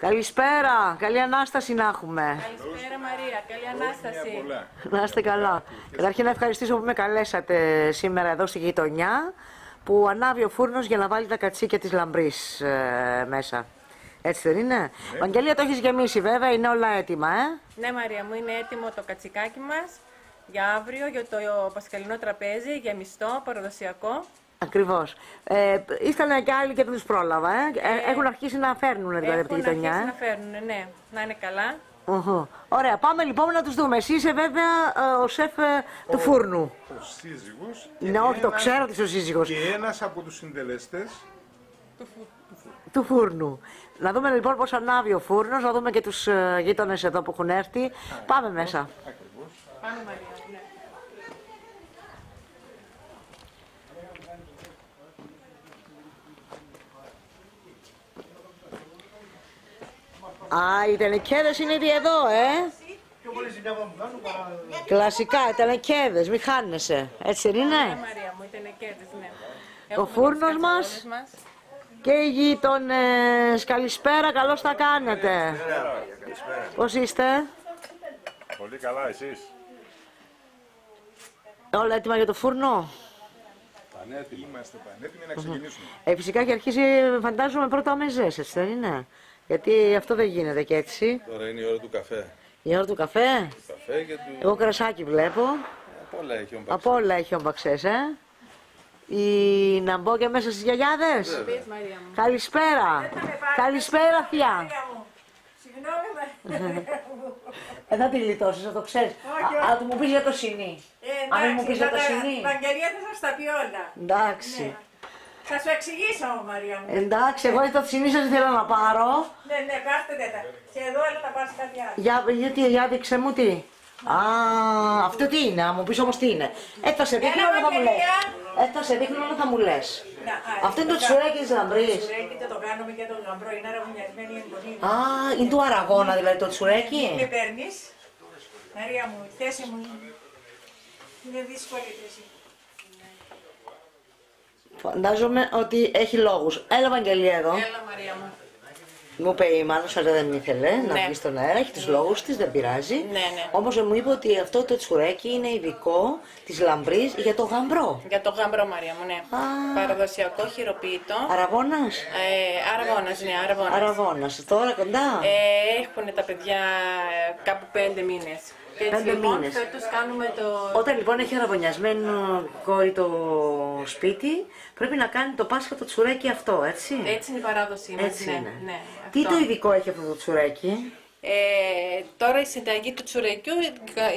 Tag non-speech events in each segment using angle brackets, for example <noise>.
Καλησπέρα, καλή Ανάσταση να έχουμε. Καλησπέρα Μαρία, καλή Ανάσταση. Να είστε καλά. Καταρχήν να ευχαριστήσω που με καλέσατε σήμερα εδώ στη γειτονιά που ανάβει ο φούρνος για να βάλει τα κατσίκια της λαμπρής ε, μέσα. Έτσι δεν είναι; Βαγγελία το έχεις γεμίσει βέβαια, είναι όλα έτοιμα, ε; Ναι Μαρία μου, είναι έτοιμο το κατσικάκι μας για αύριο, για το πασχαλινό τραπέζι, γεμιστό, παραδοσιακό. Ακριβώς. Ε, ήσταν και άλλοι και δεν τους πρόλαβα, ε. Ε, Έχουν αρχίσει να φέρνουν δηλαδή από τη Έχουν γειτονιά. αρχίσει ε. να φέρνουν, ναι, να είναι καλά. Οχο. Ωραία, πάμε λοιπόν να τους δούμε. Εσύ είσαι βέβαια ε, ο σεφ ε, του φούρνου. ο σύζυγος Ναι, όχι, το ένας- ξέρω ότι είσαι ο σύζυγος και ένας από τους συντελεστές του φούρνου. Να δούμε λοιπόν πώς ανάβει ο φούρνος, να δούμε και τους ε, γείτονες εδώ που έχουν έρθει. Πάμε μέσα. ακριβώς. Πάμε Μαρία, Α, οι τενεκέδες είναι ήδη εδώ, ε. Κλασικά, οι τενεκέδες, μη χάνεσαι. Έτσι δεν Ναι είναι. Μαρία μου, ήταν εκέτες, ναι. Ο Έχουμε φούρνος τις μας. κατσαρόλες μας. Και οι γείτονες, καλησπέρα, καλώς τα κάνετε. Πώς είστε, Πολύ καλά, εσείς; όλα έτοιμα για το φούρνο; Είμαστε πανέτοιμοι να ξεκινήσουμε. Ε, φυσικά και αρχίζει, φαντάζομαι, πρώτα ο μεζές, έτσι δεν είναι; Γιατί αυτό δεν γίνεται και έτσι. Τώρα είναι η ώρα του καφέ. Η ώρα του καφέ; Καφέ και του. Εγώ κρασάκι βλέπω. Από όλα έχει ο Από όλα έχει ο Μπαξές, ε. Η... Να μπω και μέσα στις γιαγιάδες. Πες Μαρία μου. Καλησπέρα. Καλησπέρα, θεία. Ε, θα τη γλιτώσεις, θα το ξέρεις. Α, Αλλά του μου πεις για το σινί. Αν δεν μου πεις για το σινί. Βαγγελία θα σας τα πει όλα. Εντάξει. Θα σου εξηγήσω, Μαρία μου. Εντάξει, εγώ το σινί σας ήθελα να πάρω. Ναι, ναι, πάρτε τα. Και εδώ έλα θα πάρεις κάτι άλλο. Για, γιατί, για δείξε μου τι. Α, αυτό τι είναι, να μου πεις όμως τι είναι. Ε, θα σε δείχνω Έλα, όλα θα μου λες. Βαγγελία. Ε, θα σε δείχνω όλα θα μου λες. Να, α, Αυτό είναι το κα- τσουρέκι της λαμπρής. Το τσουρέκι το κάνουμε και το λαμπρό, είναι αραγωνιασμένη εμπονή. Α, είναι του αραγώνα δηλαδή το τσουρέκι. Και παίρνεις. Μαρία μου, η θέση μου είναι- είναι δύσκολη η θέση. Φαντάζομαι ότι έχει λόγους. Έλα, Βαγγελία εδώ. Έλα Μαρία μου. Μου είπε η μάνα σας δεν ήθελε να Ναι. βγει στον αέρα, έχει τους λόγους της, δεν πειράζει. Ναι, ναι. Όμως μου είπε ότι αυτό το τσουρέκι είναι ειδικό της λαμπρής για το γαμπρό. Για το γαμπρό Μαρία μου, ναι. Α. Παραδοσιακό χειροποίητο. Αραγώνας. Ε, αραγώνας, ναι, αραγώνας. Αραγώνας. Τώρα κοντά. Ε, έχουν τα παιδιά ε, κάπου πέντε μήνες. Και έτσι Πέντε λοιπόν μήνες. φέτος κάνουμε το... Όταν λοιπόν έχει αραβωνιασμένο κόρη το σπίτι, πρέπει να κάνει το Πάσχα το τσουρέκι αυτό, έτσι. Έτσι είναι η παράδοσή μας, Έτσι ναι, είναι. ναι, Τι αυτό. το ειδικό έχει αυτό το τσουρέκι; Ε, τώρα η συνταγή του τσουρεκιού,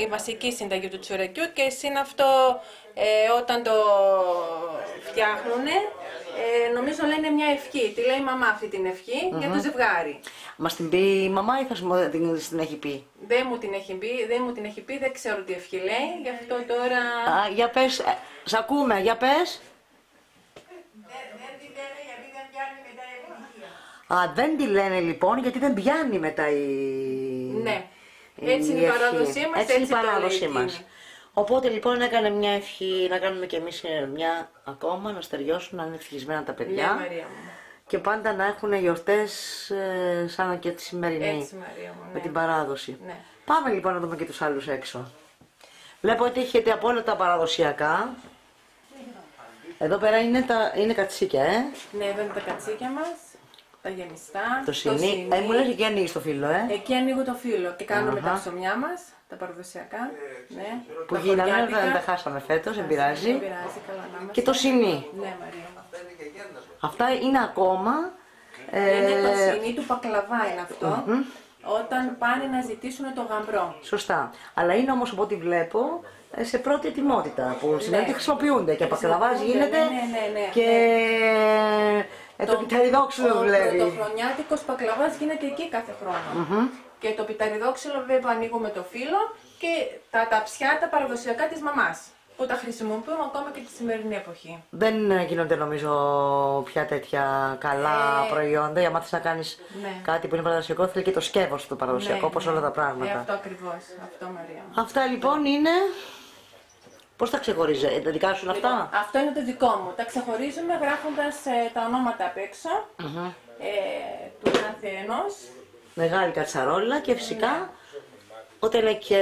η βασική συνταγή του τσουρεκιού και είναι αυτό ε, όταν το φτιάχνουν, ε, νομίζω λένε μια ευχή. Τη λέει η μαμά αυτή την ευχη για το ζευγάρι. Μα την πει η μαμά ή θα σου την, την έχει πει; Δεν μου την έχει πει, δεν μου την έχει πει, δεν ξέρω τι ευχή λέει, γι' αυτό τώρα... Α, για πες, ε, σ' ακούμε, για πες. Δεν τη λένε γιατί δεν πιάνει μετά η επιτυχία. Α, δεν τη λένε λοιπόν γιατί δεν πιάνει μετά η... Ναι. Έτσι είναι η ευχή. παράδοσή μας, Έτσι είναι η έτσι το λέει παράδοσή εκείνη. μας. Οπότε λοιπόν έκανε μια ευχή, να κάνουμε κι εμείς ε, μια ακόμα, να στεριώσουν, να είναι ευτυχισμένα τα Ναι, παιδιά. Μαρία μου. και πάντα να έχουν γιορτές ε, σαν και τη σημερινή. Έτσι, Μαρία μου, Με ναι. την παράδοση. Ναι. Πάμε λοιπόν να δούμε και τους άλλους έξω. Βλέπω ότι έχετε από όλα τα παραδοσιακά. Εδώ πέρα είναι, τα, είναι κατσίκια, ε. Ναι, εδώ είναι τα κατσίκια μας, τα γεμιστά, Το σινί. Ε, μου λες εκεί ανοίγεις το φύλλο, ε. Εκεί ανοίγω το φύλλο και κάνουμε Αχα. τα ψωμιά μας, τα παραδοσιακά. Ναι. που τα γίνανε, χωριάτικα. δεν τα χάσαμε φέτος, δεν πειράζει. Δεν πειράζει, καλά να είμαστε. Και το σινί. Ναι, Μαρία. Αυτά είναι ακόμα. Είναι το Ε, σινί του πακλαβά είναι αυτό. Όταν πάνε να ζητήσουν το γαμπρό. σωστά. Αλλά είναι όμως από ό,τι βλέπω ε, σε πρώτη ετοιμότητα που σημαίνει ότι χρησιμοποιούνται και πακλαβάς Χρησιμοποιούνται, γίνεται ναι, ναι, ναι, ναι. και ε, το πιταριδόξυλο Ο δουλεύει. πρωτοχρονιάτικος πακλαβάς γίνεται εκεί κάθε χρόνο. Και το πιταριδόξυλο βέβαια ανοίγουμε το φύλλο και τα ταψιά τα παραδοσιακά της μαμάς. Που τα χρησιμοποιούμε ακόμα και τη σημερινή εποχή. Δεν ε, γίνονται νομίζω πια τέτοια καλά προϊόντα. Για μάθεις να κάνεις ναι. κάτι που είναι παραδοσιακό, θέλει και το σκεύος του παραδοσιακό, Ναι, όπως ναι. όλα τα Ε, πράγματα. αυτό ακριβώς. Αυτό Μαρία. μου. Αυτά λοιπόν είναι. Πώς τα ξεχωρίζει, ε, τα δικά σου είναι αυτά; Λοιπόν, αυτό είναι το δικό μου. Τα ξεχωρίζουμε γράφοντας ε, τα ονόματα απ' έξω ε, του κάθε ενός μεγάλη κατσαρόλα και φυσικά όταν είναι και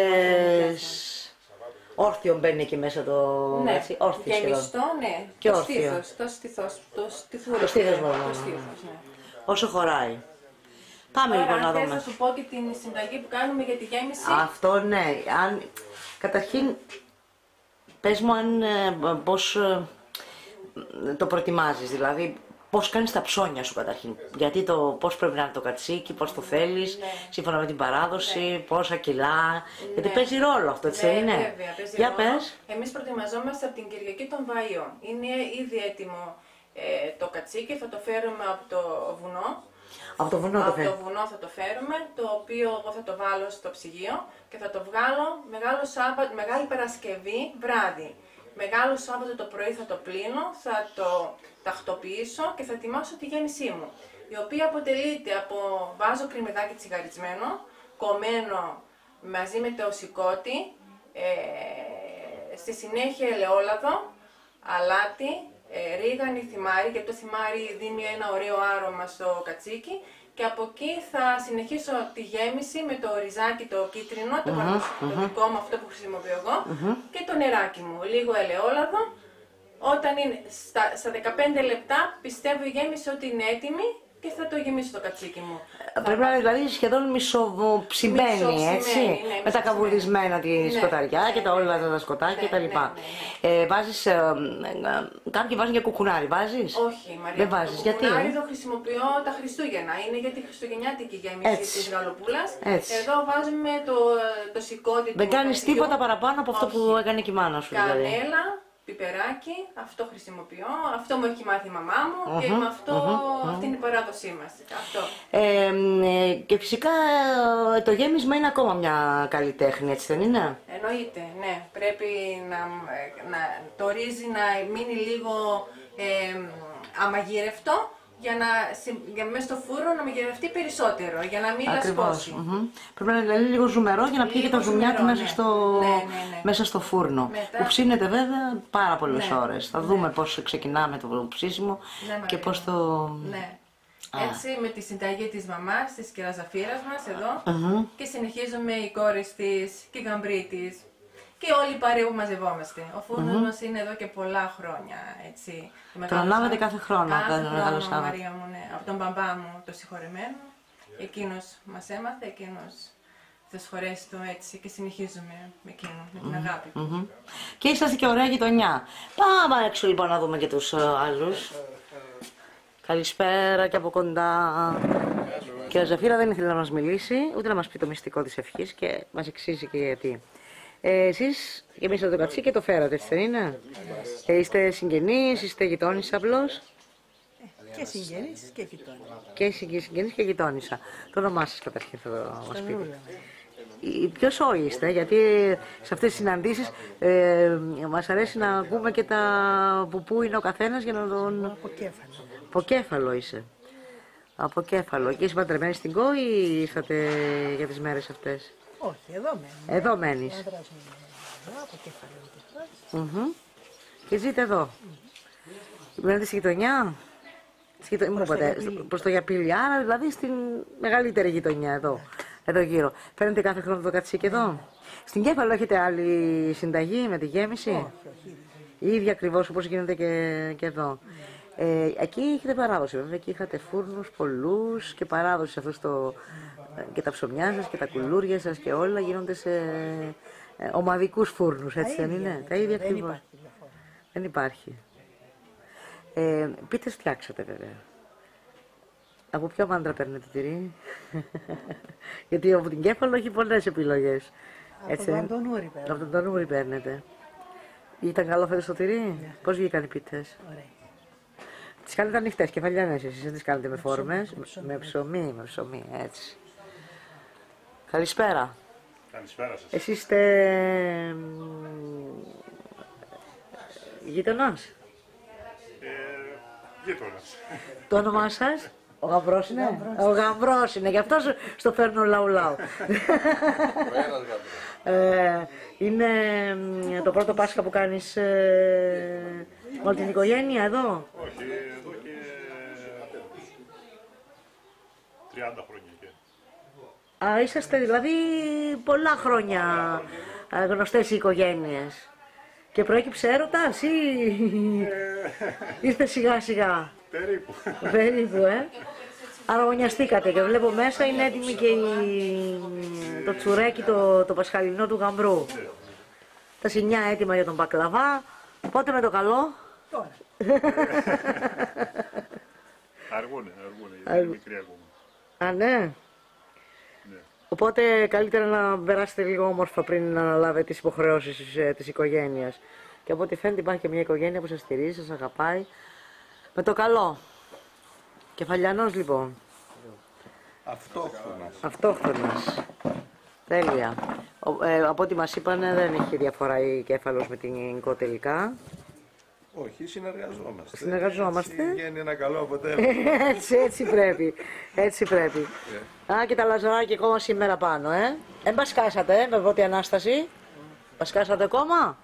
όρθιο μπαίνει εκεί μέσα το Ναι, έτσι, όρθιο σχεδόν. γεμιστό, ναι. Και το όρθιο. στήθος, το στήθος, το στιθούριο. Το στήθος ναι, μόνο. Το στήθος, ναι. Όσο χωράει. Πάμε Τώρα, λοιπόν να αν θες δούμε. να σου πω και την συνταγή που κάνουμε για τη γέμιση. Αυτό ναι. Αν, καταρχήν, πες μου αν, ε, πώς ε, το προετοιμάζεις, δηλαδή πώς κάνεις τα ψώνια σου καταρχήν. Γιατί το, πώς πρέπει να είναι το κατσίκι, πώς το θέλεις, Ναι. σύμφωνα με την παράδοση, πόσα κιλά. Γιατί παίζει ρόλο αυτό, έτσι δεν είναι; Ναι, βέβαια, παίζει Για ρόλο. πες. Εμείς προετοιμαζόμαστε από την Κυριακή των Βαΐων. Είναι ήδη έτοιμο ε, το κατσίκι, θα το φέρουμε από το βουνό. Από το βουνό το από φέρει. το βουνό θα το φέρουμε, το οποίο εγώ θα το βάλω στο ψυγείο και θα το βγάλω μεγάλο Σάββατο, μεγάλη Παρασκευή βράδυ. Μεγάλο Σάββατο το πρωί θα το πλύνω, θα το τακτοποιήσω και θα ετοιμάσω τη γέμισή μου. Η οποία αποτελείται από βάζω κρυμμυδάκι τσιγαρισμένο, κομμένο μαζί με το σηκώτη, ε, στη συνέχεια ελαιόλαδο, αλάτι, ε, ρίγανη, θυμάρι και το θυμάρι δίνει ένα ωραίο άρωμα στο κατσίκι και από εκεί θα συνεχίσω τη γέμιση με το ριζάκι το κίτρινο, το, παραδοσ- το δικό μου αυτό που χρησιμοποιώ εγώ και το νεράκι μου, λίγο ελαιόλαδο. Όταν είναι στα, στα 15 λεπτά πιστεύω η γέμιση ότι είναι έτοιμη και θα το γεμίσω το κατσίκι μου. Πρέπει να είναι δηλαδή σχεδόν μισοψημένη, Μισοψημένη, έτσι. ναι, με τα μισοψημένη. καβουρισμένα τη Ναι, σκοταριά και ναι, τα ναι. όλα τα σκοτάκια Ναι, κτλ. ναι, ναι, Ε, βάζεις, ε, ε, κάποιοι βάζουν και κουκουνάρι, βάζεις; Όχι, Μαρία. Δεν μου, βάζεις, το γιατί; κουκουνάρι το χρησιμοποιώ τα Χριστούγεννα. Είναι για τη χριστουγεννιάτικη γέμιση Έτσι. της γαλοπούλας. Έτσι. Εδώ βάζουμε το, το σηκώτη Δεν του κάνεις κατσικιού. τίποτα παραπάνω από αυτό Όχι. που έκανε και η μάνα σου δηλαδή. Κανέλα, πιπεράκι, αυτό χρησιμοποιώ. Αυτό μου έχει μάθει η μαμά μου και με αυτό, αυτή είναι η παράδοσή μας. Αυτό. Ε, ε, και φυσικά ε, το γέμισμα είναι ακόμα μια καλή τέχνη, έτσι δεν είναι; Εννοείται, ναι. Πρέπει να, να, το ρύζι να μείνει λίγο ε, αμαγειρευτό για να συ- για μέσα στο φούρνο να μαγειρευτεί περισσότερο, για να μην Ακριβώς. λασπώσει. Μμμ. Πρέπει να είναι δηλαδή λίγο ζουμερό για να πιει και Λίγο το ζουμιάτι ζουμερό, μέσα, ναι. στο, Ναι, ναι, ναι. μέσα στο φούρνο. Μετά- Που ψήνεται βέβαια πάρα πολλές Ναι. ώρες. Θα δούμε πώς ξεκινάμε το ψήσιμο Ναι, και Μαρία πώς μου. το... Ναι. Έτσι με τη συνταγή της μαμάς, της κεραζαφύρας μας εδώ και συνεχίζουμε οι κόρες της και οι γαμπροί της και όλοι οι παρέοι που μαζευόμαστε. Ο φούρνος μας είναι εδώ και πολλά χρόνια, έτσι. Το μεγάλο ανάβετε Σάββατο. κάθε χρόνο, Κάθε κάθε Μεγάλο χρόνο, Σάββατο. Μαρία μου, ναι. Από τον μπαμπά μου, το συγχωρεμένο. Εκείνος μας έμαθε, εκείνος τις φορές του έτσι και συνεχίζουμε με εκείνο, με την αγάπη του. Μμμ. Και είσαστε και ωραία γειτονιά. Πάμε έξω λοιπόν να δούμε και τους ε, άλλους. Καλησπέρα και από κοντά. Και ο Ζαφίρα δεν ήθελε να μας μιλήσει, ούτε να μας πει το μυστικό της ευχής και μας εξήγησε και γιατί. Ε, εσείς γεμίσατε το κατσί και το φέρατε, έτσι δεν είναι; Και είστε συγγενείς, είστε γειτόνις απλώς; Και συγγενείς και γειτόνια. Και συγγενείς και γειτόνισσα. Το όνομά σας καταρχήν θα το μας πείτε. Ποιος σόι είστε, γιατί σε αυτές τις συναντήσεις ε, μας αρέσει να ακούμε και τα που πού είναι ο καθένας για να τον... Από κέφαλο. Από κέφαλο είσαι. Από κέφαλο. Και είσαι παντρεμένη στην κόη ή ήρθατε για τις μέρες αυτές; Όχι, εδώ μένουμε. Εδώ μένεις. Ο άντρας μου είναι εδώ, από κέφαλο είναι εδώ. Μμμ. Και ζείτε εδώ. Μένετε στη γειτονιά. Στη γειτο- μου είπατε, Γιαπίλι. προς το Γιαπίλι, άρα δηλαδή στην μεγαλύτερη γειτονιά εδώ. Εδώ γύρω. Φαίνεται κάθε χρόνο το κατσίκι εδώ. Στην Κέφαλο έχετε άλλη συνταγή με τη γέμιση; Όχι, όχι. Η ίδια ακριβώς όπως γίνεται και, και εδώ. Ε, εκεί έχετε παράδοση βέβαια. Εκεί είχατε φούρνους πολλούς και παράδοση σε αυτό το. Και τα ψωμιά σας και τα κουλούρια σας και όλα γίνονται σε ε, ομαδικούς φούρνους, έτσι δεν είναι; Τα ίδια Δεν ακριβώς. υπάρχει διαφορά. Δεν υπάρχει. Ε, πείτε φτιάξατε βέβαια. Από ποιο μάντρα παίρνετε τυρί. <laughs> Γιατί από την Κέφαλο έχει πολλές επιλογές. Από τον Αντονούρη πέρα. Από τον Τανούρη παίρνετε. Ήταν καλό φέτος το τυρί; Ναι. Πώς βγήκαν οι πίτες; Ωραία. Τις κάνετε ανοιχτές, κεφαλιανές εσείς, δεν τις κάνετε με φόρμες. με ψωμί. Με ψωμί, με ψωμί, έτσι. Καλησπέρα. Καλησπέρα σας. Εσείς είστε μ, γείτονας; Ε, γείτονας. Το όνομά σας, ο Γαμπρός είναι. Ο Γαμπρός είναι, γι' αυτό σου- στο φέρνω λαού λαού. ε, είναι μ, το πρώτο Πάσχα που κάνεις ε, με όλη την οικογένεια εδώ; Όχι, εδώ και 30 χρόνια και. Α, είσαστε δηλαδή πολλά χρόνια ε, γνωστές οι οικογένειες. Και προέκυψε έρωτας ή ήρθε σιγά σιγά. Περίπου. Περίπου, ε. Αραγωνιαστήκατε και βλέπω μέσα είναι έτοιμη και η... το τσουρέκι το, το πασχαλινό του γαμπρού. Τα σινιά έτοιμα για τον μπακλαβά. Πότε με το καλό; Τώρα. <laughs> Αργούνε, αργούνε, γιατί είναι μικρή ακόμα. Α, ναι. Ναι. Οπότε καλύτερα να περάσετε λίγο όμορφα πριν να αναλάβετε τις υποχρεώσεις της, ε, της οικογένειας. Και από ό,τι φαίνεται υπάρχει και μια οικογένεια που σας στηρίζει, σας αγαπάει. Με το καλό. Κεφαλιανός λοιπόν. Αυτόχρονα. Αυτόχθονας. Τέλεια. Ο- ε, από ό,τι μας είπανε δεν έχει διαφορά η κέφαλος με την γενικό τελικά. Όχι, συνεργαζόμαστε. Συνεργαζόμαστε. Έτσι Βγαίνει ένα καλό αποτέλεσμα. <laughs> έτσι, έτσι πρέπει. Έτσι πρέπει. Α, και τα λαζαράκια ακόμα σήμερα πάνω, ε. Δεν πασκάσατε, ε, με βότη Ανάσταση. Πασκάσατε ακόμα;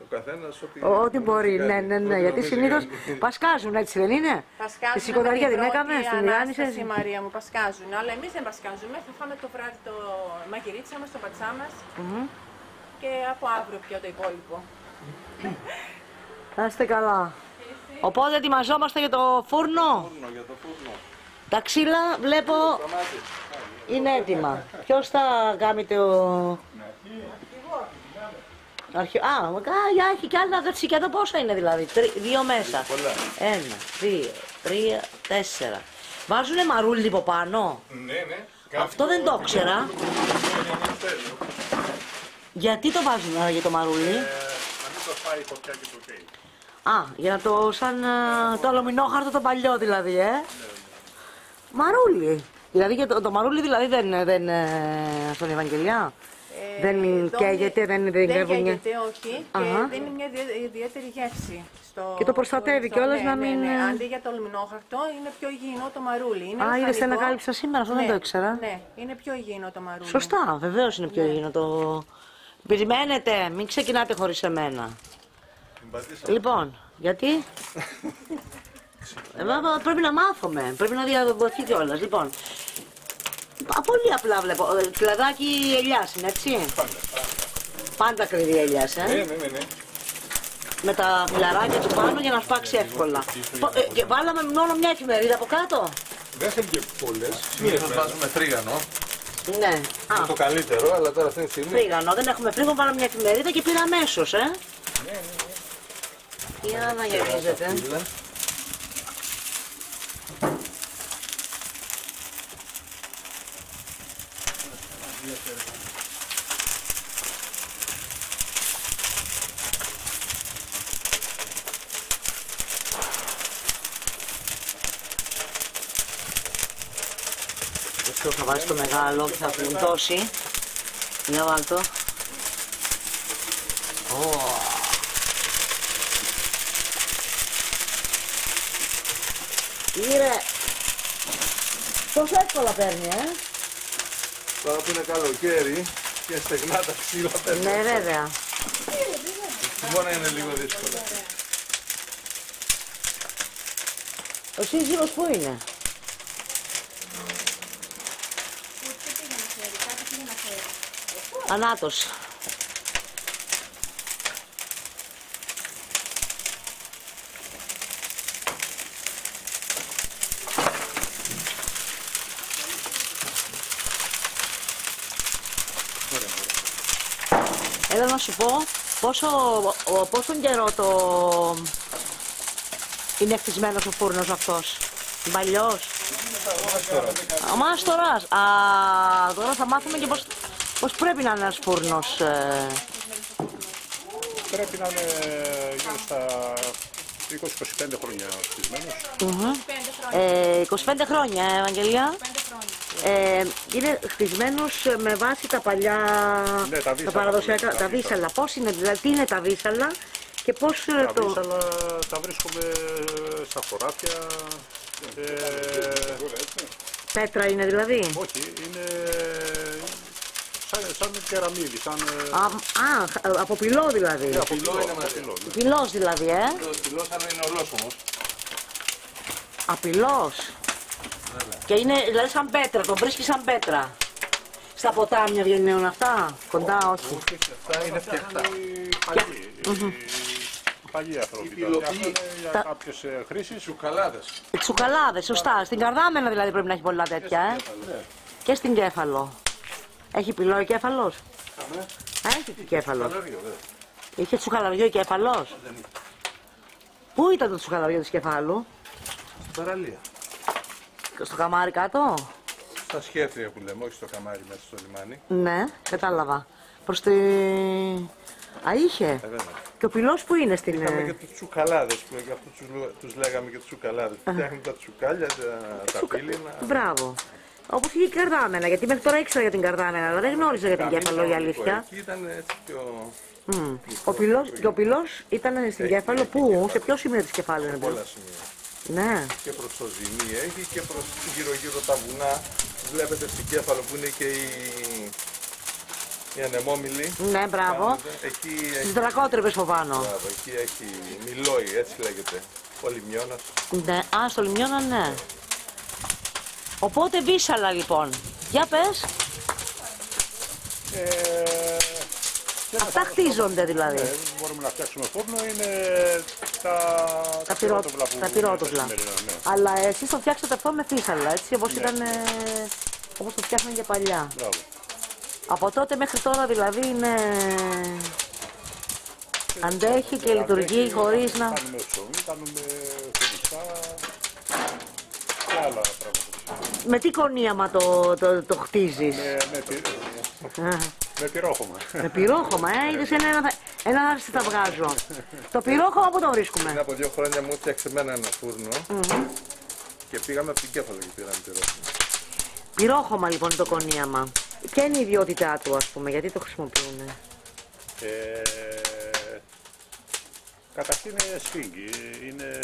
Ο καθένας ό,τι. Ό- Ό,τι μπορεί, ναι, ναι, ναι. Γιατί συνήθως πασκάζουν, έτσι δεν είναι; Πασκάζουν Τη σηκωταριά την έκαμε στην Ανάσταση, Ιάννη. Μαρία μου, πασκάζουν. Αλλά εμείς δεν πασκάζουμε. Θα φάμε το βράδυ το μαγειρίτσα μας, το πατσά μας. Και από αύριο πια το υπόλοιπο. <laughs> Να είστε καλά. Οπότε ετοιμαζόμαστε για το φούρνο; Φούρνο για το φούρνο. Τα ξύλα βλέπω Σταμάτη. είναι έτοιμα. Ποιος θα κάνει το. Αρχι... Α, α, έχει κι άλλα γατσίκια εδώ πόσα είναι δηλαδή; Τρι- Δύο μέσα. Πολλά. Ένα, δύο, τρία, τέσσερα. Βάζουνε μαρούλι από πάνω; Ναι, ναι. Αυτό δεν το ήξερα. Γιατί το βάζουν α, για το μαρούλι; Ε, να μην το φάει η φωτιά και το καίει. Α, για να το σαν α, το αλουμινόχαρτο το παλιό δηλαδή, ε. Μαρούλι. Δηλαδή για το, το μαρούλι δηλαδή δεν, δεν ε, στον Ευαγγελιά. δεν εδώ καίγεται, δεν, δεν, δεν κρεύουν. καίγεται, όχι. Αχα. Και δίνει μια ιδια- ιδιαίτερη γεύση. Στο, Και το προστατεύει στο- κιόλας ναι, να ναι, μην, ναι. ε, Αντί για το αλουμινόχαρτο είναι πιο υγιεινό το μαρούλι. Είναι Α, είδες, λαχανικό. την ανακάλυψα σήμερα, αυτό δεν το ήξερα. Ναι, είναι πιο υγιεινό το μαρούλι. Σωστά, βεβαίως είναι πιο υγιεινό το. Περιμένετε, μην ξεκινάτε χωρίς εμένα. Την πατήσαμε. Λοιπόν, γιατί; <laughs> Ε, βέβαια, πρέπει να μάθουμε, πρέπει να διαδοθεί κιόλας. Λοιπόν, α, πολύ απλά βλέπω. Ε, Κλαδάκι ελιάς είναι, έτσι; Πάντα κρυβή ελιάς, Ναι, ε. ναι, ναι. ναι. Με τα φιλαράκια του πάνω για να σπάξει εύκολα. Πο- ε, και βάλαμε μόνο μια εφημερίδα από κάτω. Δεν θέλει και πολλές. Συνήθω βάζουμε φρίγανο. Ναι. Α, Είναι το καλύτερο, αλλά τώρα αυτή τη στιγμή. φρίγανο. Δεν έχουμε φρίγανο, βάλαμε μια εφημερίδα και πήρα αμέσως, ε. Για να γυρίζετε. Φύλλα. Αυτό θα βάλεις το μεγάλο και θα πλουντώσει. Για βάλ' το. Ω. Τόσο εύκολα παίρνει, ε. Τώρα που είναι καλοκαίρι και στεγνά τα ξύλα παίρνουν. Ναι, βέβαια. Χειμώνα είναι λίγο δύσκολο. Ο σύζυγος πού είναι; Ανάτος. Έλα να σου πω πόσο, ο- πόσον καιρό το είναι χτισμένος ο φούρνος αυτός. Παλιός. Ο μάστορας. Α, τώρα θα μάθουμε και πώς, πώς πρέπει να είναι ένας φούρνος. ε. Πρέπει να είναι γύρω στα 20-25 χρόνια χτισμένος. Ε, 25 χρόνια, ε, Ευαγγελία. Ε, είναι χτισμένος με βάση τα παλιά, Ναι, τα βίσαλα, παραδοσιακά, τα τα βίσαλα. βίσαλα. Πώς είναι, δηλαδή, τι είναι τα βίσαλα και πώς ε, Τα το... βίσαλα τα βρίσκουμε στα χωράφια. Ε, Πέτρα είναι δηλαδή; όχι, είναι σαν, σαν κεραμίδι, σαν... ε, Α, α, από πυλό δηλαδή. από πυλό είναι μαζί. πυλό, ναι. Πυλός δηλαδή, ε. Το στυλό σαν είναι ολόσωμος. Απειλός. Και είναι δηλαδή σαν πέτρα, τον βρίσκει σαν πέτρα. Στα ποτάμια βγαίνουν αυτά, κοντά όχι. Αυτά είναι φτιαχτά. Παλιοί. Παλιοί άνθρωποι. τα πυλοποί. φτιάχνανε Για Τα- κάποιες ε, χρήσεις. Τσουκαλάδες. Τσουκαλάδε, σωστά. Στην καρδάμενα δηλαδή πρέπει να έχει πολλά τέτοια, ε. Και στην κέφαλο. Έχει πυλό ο κέφαλος; Α, έχει κέφαλος. Καλώριο, βέβαια. Είχε τσουκαλαριό ο κέφαλος; Πού ήταν το τσουκαλαριό του κεφάλου, Στην παραλία. Στο καμάρι κάτω; Στα σχέδια που λέμε, όχι στο καμάρι μέσα στο λιμάνι. Ναι, κατάλαβα. Προς τη. Α, είχε. Ε, βέβαια. Και ο πυλός που είναι στην. Είχαμε ε, και τους τσουκαλάδες που γι' αυτό τους, λέ- τους λέγαμε και τους τσουκαλάδες. Φτιάχνουν τα τσουκάλια, τα, τα πύληνα. Μπράβο. Όπως και η καρδάμενα, γιατί μέχρι τώρα ήξερα για την καρδάμενα, αλλά δεν γνώριζα για την κέφαλο η αλήθεια. Εκεί ήταν έτσι πιο Μμ. Ο πυλός, και ο πυλός ήταν στην κέφαλο, πού, σε ποιο σημείο της κεφάλου είναι. πολλά σημεία. Ναι. Και προς το ζημί έχει και προς γύρω γύρω τα βουνά. Βλέπετε στην κέφαλο που είναι και η, η ανεμόμυλη. Ναι, μπράβο. Εκεί Στις έχει, δρακότρεπες από πάνω. μπράβο, εκεί έχει μιλόι, έτσι λέγεται. Ο λιμιώνας. Ναι, α, στο λιμιώνα, ναι. Οπότε βίσαλα λοιπόν. Για πες, Ε, και αυτά μετά, χτίζονται δηλαδή. ε, μπορούμε να φτιάξουμε φούρνο, είναι τα, Τα, πυρό, πυρότοπλα που τα είναι πυρότοπλα. σημερινά, ναι. Αλλά εσείς το φτιάξατε αυτό με φύσαλα, έτσι, όπως ήταν, ε, όπως το φτιάχναν και παλιά. Μπράβο. Από τότε μέχρι τώρα δηλαδή είναι... Αντέχει και λειτουργεί Αντέχει, χωρίς να... Κάνουμε ψωμί, κάνουμε φουριστά και άλλα πράγματα. Με τι κονίαμα το, το, το χτίζεις; Με, με, πυ- Α. με πυρόχωμα. Με πυρόχωμα, ε, είδες ένα, ένα, ένα άριστη θα βγάζω. το πυρόχωμα πού το Πριν βρίσκουμε. από δύο χρόνια μου έφτιαξε εμένα ένα φούρνο και πήγαμε από την κέφαλο και πήραμε τη ρόφη. Πυρόχωμα λοιπόν είναι το κονίαμα. Ποια είναι η ιδιότητά του, ας πούμε, γιατί το χρησιμοποιούν. Ε, καταρχήν είναι σφίγγι. Είναι,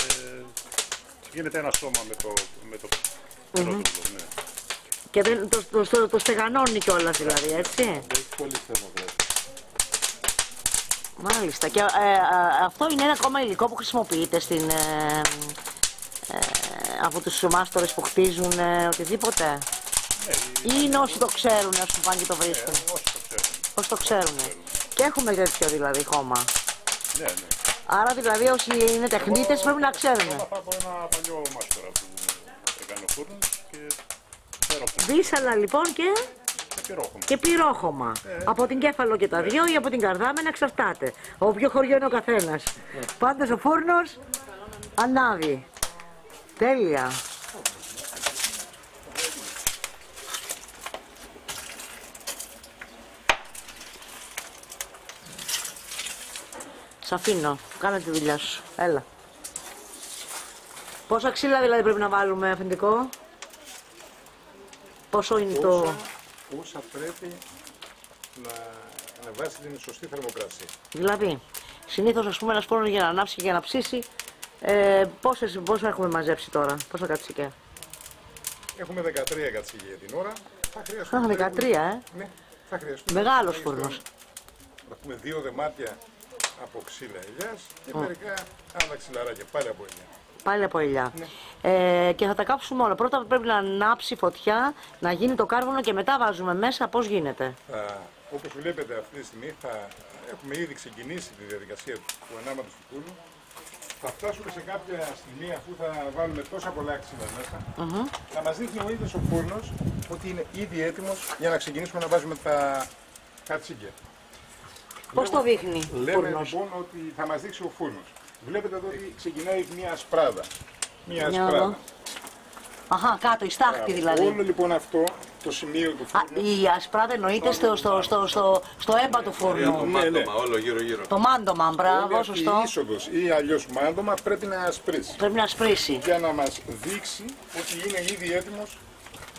γίνεται ένα σώμα με το, με το πυρότοπλο, ναι. Και δεν, το, το, το, το στεγανώνει κιόλας δηλαδή, έτσι; Έχει πολύ θερμοκρασία. Μάλιστα. Και ε, α, αυτό είναι ένα ακόμα υλικό που χρησιμοποιείται στην, ε, ε, από τους μάστορες που χτίζουν ε, οτιδήποτε. Ή είναι όσοι το ξέρουν, ας πούμε, πάνε και το βρίσκουν. Όσοι το ξέρουν. Όσοι το ξέρουν. Και έχουμε τέτοιο δηλαδή χώμα. Ναι, ναι. Άρα δηλαδή όσοι είναι τεχνίτες πρέπει να ξέρουν. Όλα αυτά από ένα παλιό μάστορα που έκανε ο φούρνος και ξέρω αυτό. Βίσαλα λοιπόν και, Και πυρόχωμα. και πυρόχωμα. Από την κέφαλο και τα δυο ή από την καρδάμενα εξαρτάται. Από ποιο χωριό είναι ο καθένας. Πάντως ο φούρνος ανάβει. Τέλεια. Σ' αφήνω. Κάνε τη δουλειά σου. Έλα. Πόσα ξύλα δηλαδή πρέπει να βάλουμε αφεντικό; Πόσο είναι το... Όσα, όσα πρέπει να ανεβάσει την σωστή θερμοκρασία. Δηλαδή, συνήθως ας πούμε ένας φούρνο για να ανάψει και για να ψήσει, ε, πόσες, πόσα έχουμε μαζέψει τώρα, πόσα κατσίκια. Έχουμε 13 κατσίγια για την ώρα. Θα χρειαστούν. Α, 13, περίπου- ε. Ναι, θα χρειαστούν. Μεγάλος τουλάχιστον, φούρνος. Θα πούμε δύο δεμάτια από ξύλα ελιάς και μερικά άλλα ξυλαράκια πάλι από ελιά. Πάλι από ελιά. Ε, και θα τα κάψουμε όλα. Πρώτα πρέπει να ανάψει φωτιά, να γίνει το κάρβουνο και μετά βάζουμε μέσα πώς γίνεται. Θα, όπως βλέπετε αυτή τη στιγμή θα έχουμε ήδη ξεκινήσει τη διαδικασία του ανάματος του φούρνου. Θα φτάσουμε σε κάποια στιγμή αφού θα βάλουμε τόσα πολλά ξύλα μέσα. Θα μας δείχνει ο ίδιος ο φούρνος ότι είναι ήδη έτοιμος για να ξεκινήσουμε να βάζουμε τα κατσίκια. Πώς το δείχνει ο Λέμε φούρνος. λοιπόν ότι θα μας δείξει ο φούρνος. Βλέπετε εδώ ότι ξεκινάει μια ασπράδα. Μια Για να ασπράδα. δω. Αχα, κάτω, η στάχτη δηλαδή. Όλο λοιπόν αυτό το σημείο του Α, φούρνου. η ασπράδα εννοείται στο, στο, στο, στο, στο έμπα του φούρνου. Ναι, ναι. όλο γύρω γύρω. Το μάντομα, μπράβο, Όλη αυτή σωστό. Η είσοδος ή αλλιώς μάντομα πρέπει να ασπρίσει. Πρέπει να σπρίσει. για να μας δείξει ότι είναι ήδη έτοιμος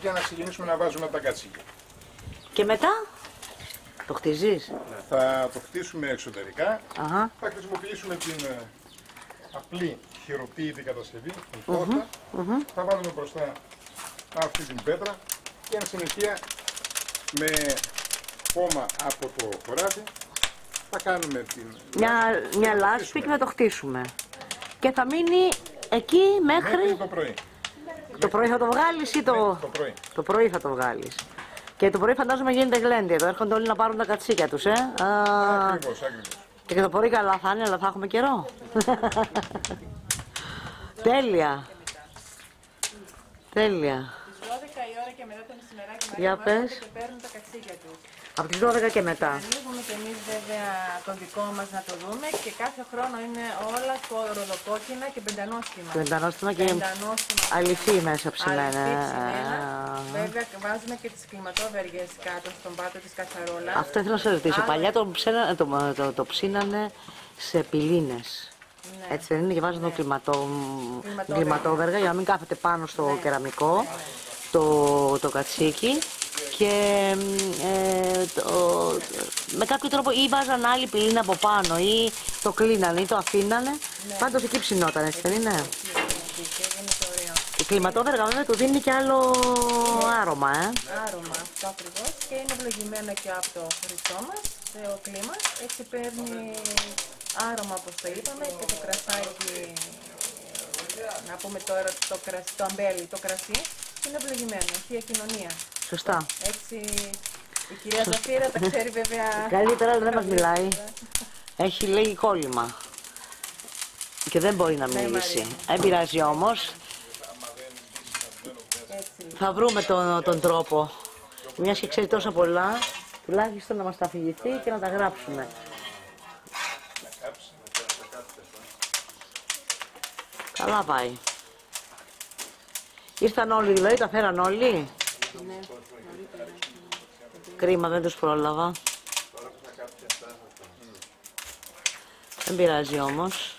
για να ξεκινήσουμε να βάζουμε τα κατσίκια. Και μετά, το χτίζεις; Θα το χτίσουμε εξωτερικά, Αχα. θα χρησιμοποιήσουμε την ε, απλή χειροποίητη κατασκευή, την πόρτα. Θα βάλουμε μπροστά αυτή την πέτρα και εν συνεχεία με κόμμα από το χωράφι θα κάνουμε την Μια, μια θα το λάσπη χτίσουμε και να το χτίσουμε. Και θα μείνει εκεί μέχρι μέχρι το πρωί. Το πρωί θα το βγάλεις ή το. Ναι, το πρωί. Το πρωί θα το βγάλεις. Και το πρωί φαντάζομαι γίνεται γλέντι εδώ. Έρχονται όλοι να πάρουν τα κατσίκια τους, ε. Α, Ακριβώς, ακριβώς. Και το πρωί καλά θα είναι, αλλά θα έχουμε καιρό. Τέλεια. Τέλεια. Τις 12 η ώρα και μετά το μεσημεράκι Για Μαρία, πες. βάζουμε και παίρνουν τα κατσίκια τους. Από τις 12 και μετά. Ανοίγουμε και εμείς βέβαια το δικό μας να το δούμε και κάθε χρόνο είναι όλα ροδοκόκκινα και πεντανόστιμα. Πεντανόστιμα και Πεντανόστιμα. αληθή μέσα ψημένα. Αληθή ψημένα. Βέβαια βάζουμε και τις κλιματόβεργες κάτω στον πάτο της κατσαρόλας. Αυτό ήθελα να σε ρωτήσω. Άλλο- Παλιά το, ψένα, το, το, το ψήνανε σε πυλίνες. Ναι. Έτσι δεν είναι και βάζανε το κλιματό, Κλιματόβεργα. κλιματόβεργα για να μην κάθεται πάνω στο Ναι. κεραμικό το, το κατσίκι και ε, το, με κάποιο τρόπο ή βάζαν άλλη πυλίνα από πάνω ή το κλείνανε ή το αφήνανε. Ναι. Πάντως εκεί ψινόταν έτσι δεν είναι; Και γίνεται ωραίο. Η κλιματόβεργα βέβαια του δίνει και άλλο άρωμα, ε. Άρωμα αυτό ακριβώς και είναι ευλογημένο και από το χρυσό μας, το κλίμα. Έτσι παίρνει άρωμα όπως το είπαμε και το κρασάκι. Να πούμε τώρα το, κρασί, το αμπέλι, το κρασί, είναι ευλογημένο, θεία κοινωνία. Σωστά. Έτσι η κυρία Ζαφύρα τα ξέρει βέβαια. Καλύτερα αλλά δεν μας μιλάει. Έχει λέγει κόλλημα. Και δεν μπορεί να μιλήσει. Δεν πειράζει όμως. Έτσι. Θα βρούμε τον, τον τρόπο. Μιας και ξέρει τόσα πολλά, τουλάχιστον να μας τα αφηγηθεί και να τα γράψουμε. Καλά πάει. Ήρθαν όλοι δηλαδή, τα φέραν όλοι; Κρίμα, δεν τους πρόλαβα. Δεν πειράζει όμως.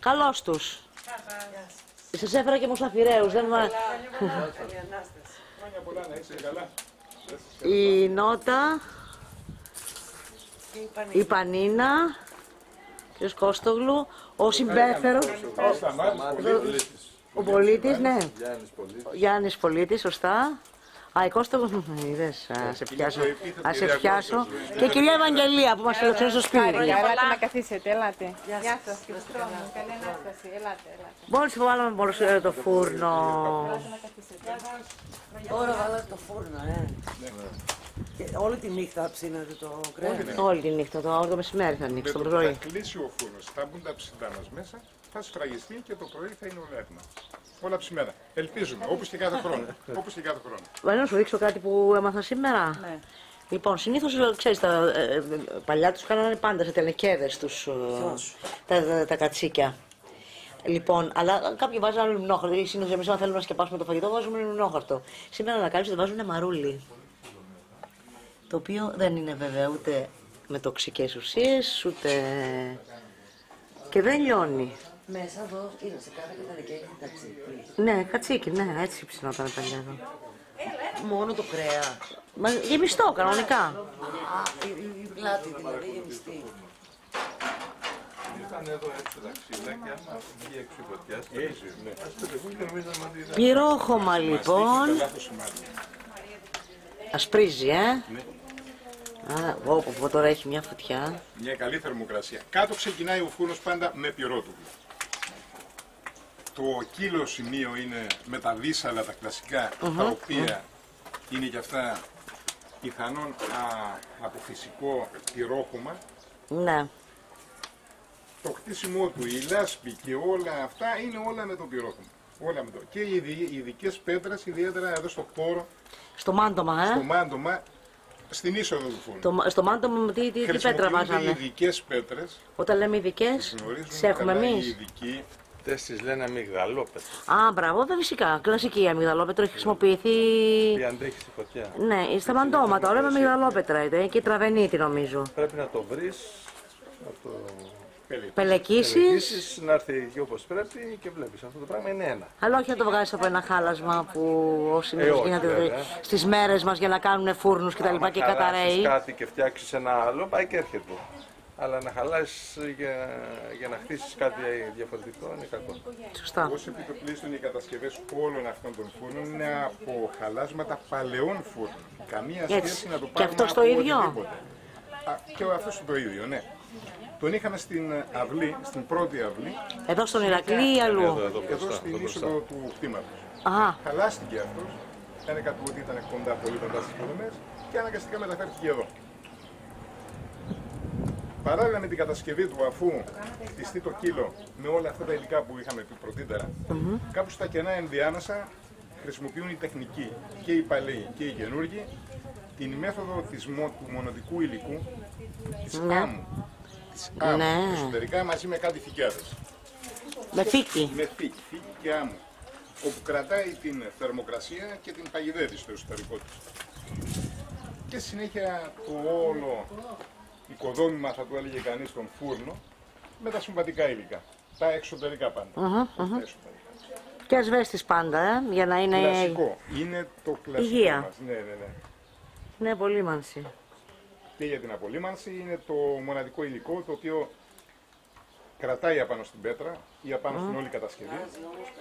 Καλώς τους. Σας έφερα και μουσαφιρέους. Δεν... μα- Χρόνια πολλά να είσαι καλά. Η Νότα, η Πανίνα, ο κ. Κώστογλου, ο συμπέφερος, Ο Σταμάτης, ο πολίτης, ναι. Γιάννης πολύ. Ο Γιάννης πολίτης, σωστά. Α, η Κώστογλου, <laughs> είδες, α σε πιάσω, α σε πιάσω. Και η κυρία Ευαγγελία που μας φιλοξενεί στο σπίτι. Ελάτε να καθίσετε, ελάτε. Γεια σας και τους χρόνους. Καλή Ανάσταση, ελάτε, ελάτε. Μόλις που βάλαμε μόλις ε, το φούρνο. Τώρα βάλατε το φούρνο, ε. Και όλη τη νύχτα ψήνατε το κρέας. Όλη τη νύχτα, το, όλο το μεσημέρι θα ανοίξει, Με το το που πρωί. θα κλείσει ο φούρνος, θα μπουν τα ψητά μας μέσα, θα σφραγιστεί και το πρωί θα είναι όλα έτοιμα. Όλα ψημένα. Ελπίζουμε, όπως και κάθε χρόνο. όπως και κάθε χρόνο. Μπορεί να σου δείξω κάτι που έμαθα σήμερα. Ναι. Λοιπόν, συνήθως ξέρεις, τα, ε, ε, παλιά τους κάνανε πάντα σε τελεκέδες τους τα, τα, τα κατσίκια. Λοιπόν, αλλά κάποιοι βάζουν λιμνόχαρτο. Συνήθως εμείς, αν θέλουμε να σκεπάσουμε το φαγητό, βάζουμε λιμνόχαρτο. Σήμερα ανακάλυψα ότι βάζουν μαρούλι. Το οποίο δεν είναι βέβαια ούτε με τοξικές ουσίες, ούτε... και δεν λιώνει. Μέσα εδώ είναι σε κάθε καταδική έχει ταξί. Ναι, κατσίκι, ναι, έτσι ψινόταν παλιά εδώ. Μόνο το κρέα. Μα γεμιστό, κανονικά. Α, η, η, η πλάτη δηλαδή γεμιστή. Ήταν εδώ έξω τα ξύλα και άμα βγει έξω η φωτιά, στο ας το λεγούν και νομίζαμε ότι ήταν Πυρόχωμα λοιπόν. Λάθος σημάδι. Ασπρίζει, ε. Α, πω, πω, πω, τώρα έχει μια φωτιά. Μια καλή θερμοκρασία. Κάτω ξεκινάει ο φούρνος πάντα με πυρότουβλο. Το κύλο σημείο είναι με τα δίσαλα τα κλασικά, τα οποία είναι και αυτά πιθανόν α, από φυσικό πυρόχωμα. Ναι. Το χτίσιμό του, η λάσπη και όλα αυτά είναι όλα με το πυρόχωμα. Όλα με το. Και οι ειδι- οι ειδικές πέτρες, ιδιαίτερα εδώ στο χώρο, Στο μάντομα, στο ε. μάντομα, στην είσοδο του φούρνου. Το, μα- στο μάντομα τι, τι, τι πέτρα βάζανε; ειδικές πέτρες. Όταν λέμε ειδικές, Γνωρίζουν σε έχουμε καλά οι εμείς. ειδικοί. Αυτές τις λένε αμυγδαλόπετες. Α, μπράβο, βέβαια φυσικά. Κλασική αμυγδαλόπετρο έχει χρησιμοποιηθεί. Τι αντέχεις στη φωτιά. Ναι, στα μαντώματα. Όλα με αμυγδαλόπετρα είναι και τραβενίτη νομίζω. Πρέπει να το βρεις, να το Πελεκίσει. ελεγχύσεις, να έρθει εκεί όπως πρέπει και βλέπεις. Αυτό το πράγμα είναι ένα. Αλλά όχι να το βγάζεις από ένα χάλασμα που όσοι Ε, όχι, γίνεται βέβαια. στις μέρες μας για να κάνουν φούρνους κτλ. Άμα και χαλάσεις καταραίει. κάτι και φτιάξεις ένα άλλο, πάει και έρχεται. Αλλά να χαλάσεις για, για να χτίσεις κάτι διαφορετικό είναι κακό. Σωστά. Ω επιτοπλίστων οι κατασκευές όλων αυτών των φούρνων είναι από χαλάσματα παλαιών φούρνων. Καμία Έτσι. σχέση να το Και πάρουμε αυτό από το ίδιο; οτιδήποτε. Α, και ο αυτός το ίδιο, ναι. Τον είχαμε στην αυλή, στην πρώτη αυλή, Εδώ στον Ηρακλή ή αλλού; Εδώ, εδώ εδώ μπροστά. στην εδώ μπροστά. είσοδο του κτήματος. Αχα. Χαλάστηκε αυτός, ένεκα του ότι ήταν κοντά πολύ κοντά στις υποδομές και αναγκαστικά μεταφέρθηκε εδώ. Παράλληλα με την κατασκευή του, αφού χτιστεί το κύλο με όλα αυτά τα υλικά που είχαμε πει πρωτήτερα, κάπου στα κενά ενδιάμεσα χρησιμοποιούν οι τεχνικοί και οι παλαιοί και οι καινούργοι την μέθοδο της, μο- του μονοδικού υλικού, της άμμου. Της άμμου, Ναι. εσωτερικά μαζί με κάτι φυκιάδες. Με φύκη. Με θήκη, θήκη και άμμο. Όπου κρατάει την θερμοκρασία και την παγιδεύει στο εσωτερικό της. Και στη συνέχεια το όλο οικοδόμημα, θα το έλεγε κανείς, τον φούρνο, με τα συμβατικά υλικά. Τα εξωτερικά πάντα. Τα εσωτερικά. Και ασβέστης πάντα, ε, για να είναι... Κλασικό. Είναι το κλασικό Υγεία. μας. Ναι, ναι, ναι. Ναι, απολύμανση. Και για την απολύμανση είναι το μοναδικό υλικό το οποίο κρατάει απάνω στην πέτρα ή απάνω στην όλη κατασκευή.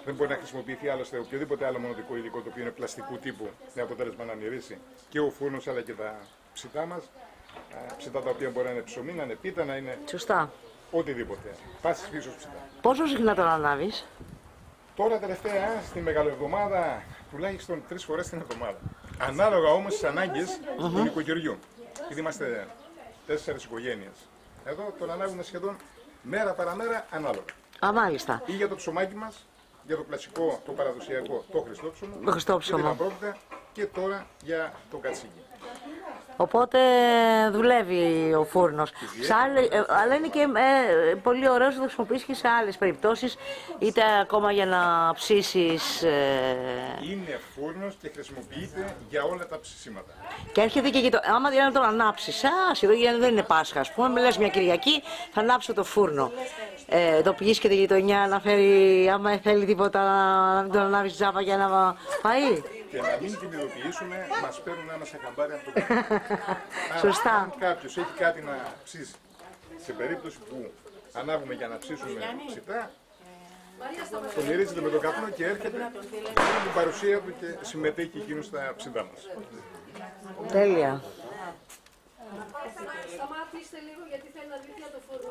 Δεν μπορεί να χρησιμοποιηθεί άλλωστε οποιοδήποτε άλλο μοναδικό υλικό το οποίο είναι πλαστικού τύπου με αποτέλεσμα να μυρίσει και ο φούρνος αλλά και τα ψητά μας. Α, Ψητά τα οποία μπορεί να είναι ψωμί, να είναι πίτα, να είναι Σωστά. οτιδήποτε. Πάσης φύσεως ψητά. Πόσο συχνά τον ανάβεις. Τώρα τελευταία στη μεγαλοεβδομάδα τουλάχιστον τρεις φορές την εβδομάδα. Ανάλογα όμως στις ανάγκες του νοικοκυριού. Γιατί είμαστε τέσσερις οικογένειες. Εδώ τον ανάβουμε σχεδόν μέρα παραμέρα ανάλογα. Α, μάλιστα. Ή για το ψωμάκι μας, για το κλασικό, το παραδοσιακό, το χριστόψωμο. Το χριστόψωμο. Και την αμπρόκητα και τώρα για το κατσίκι. Οπότε δουλεύει ο φούρνος. Σε άλλε- ε, αλλά είναι και ε, πολύ ωραίο να το χρησιμοποιήσει και σε άλλες περιπτώσεις, είτε ακόμα για να ψήσεις ε, Είναι φούρνος και χρησιμοποιείται για όλα τα ψησίματα. και έρχεται και για το, άμα για να τον ανάψεις, α, εδώ για- δεν είναι Πάσχα, ας πούμε, με λες μια Κυριακή, θα ανάψω το φούρνο. Ε, εδώ πηγείς και τη γειτονιά να φέρει, άμα θέλει τίποτα, να μην τον ανάβεις τζάμπα για να φαεί. Και να μην την ειδοποιήσουμε, μας παίρνουν άμεσα χαμπάρι από το Άρα, <laughs> Σωστά. Αν κάποιος έχει κάτι να ψήσει, σε περίπτωση που ανάβουμε για να ψήσουμε ψητά, το μυρίζεται με τον καπνό και έρχεται με την παρουσία του και συμμετέχει εκείνος στα ψητά μας. Τέλεια. Σταματήστε λίγο γιατί θέλει να δει το φούρνο.